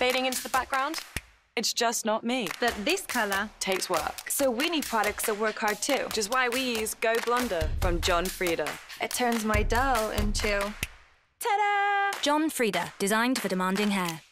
fading into the background. It's just not me. But this color Takes work. So we need products that work hard too. Which is why we use Go Blonder from John Frieda. It turns my dull into ta-da! John Frieda, designed for demanding hair.